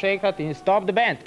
Še enkrat in stop the band.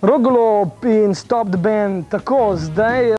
Rogolob in Stop the Band, tako zdaj